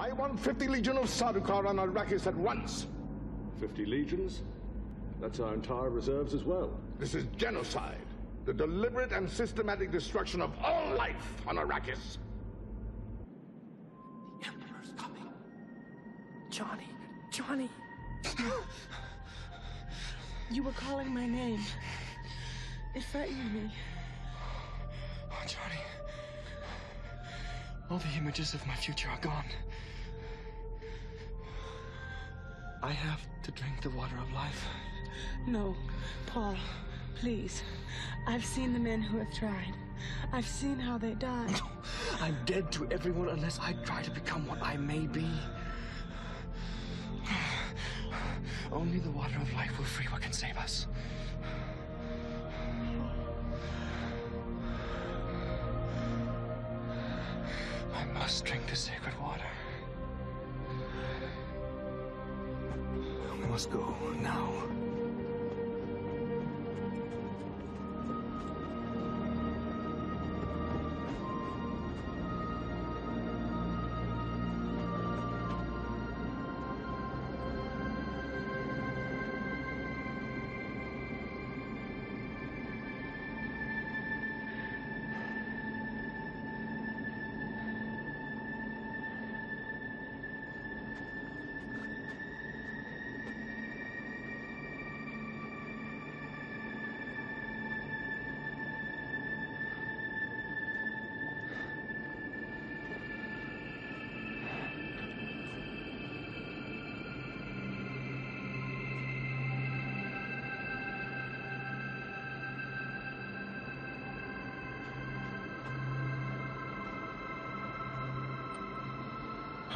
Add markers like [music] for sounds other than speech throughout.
I want 50 legion of Sardaukar on Arrakis at once. 50 legions? That's our entire reserves as well. This is genocide. The deliberate and systematic destruction of all life on Arrakis. The Emperor's coming. Chani, Chani. [gasps] you were calling my name. It frightened me. Oh, Chani. All the images of my future are gone. I have to drink the water of life. No, Paul, please. I've seen the men who have tried. I've seen how they die. I'm dead to everyone unless I try to become what I may be. Only the water of life will free what can save us. Must drink the sacred water. We must go now.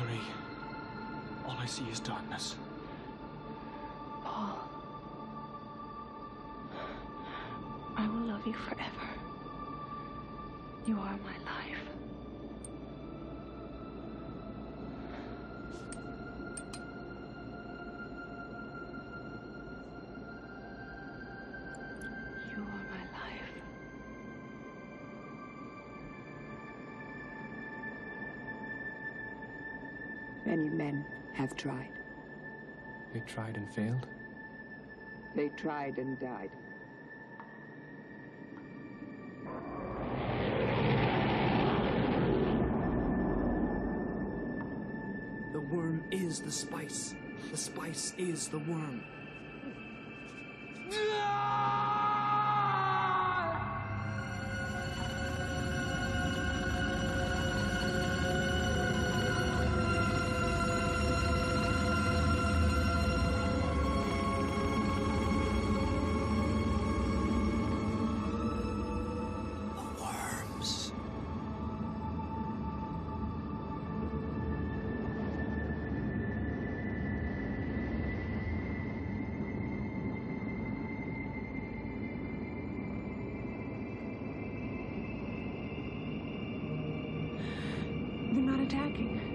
Marie, all I see is darkness. Paul, I will love you forever. You are my life. Many men have tried. They tried and failed? They tried and died. The worm is the spice. The spice is the worm. attacking.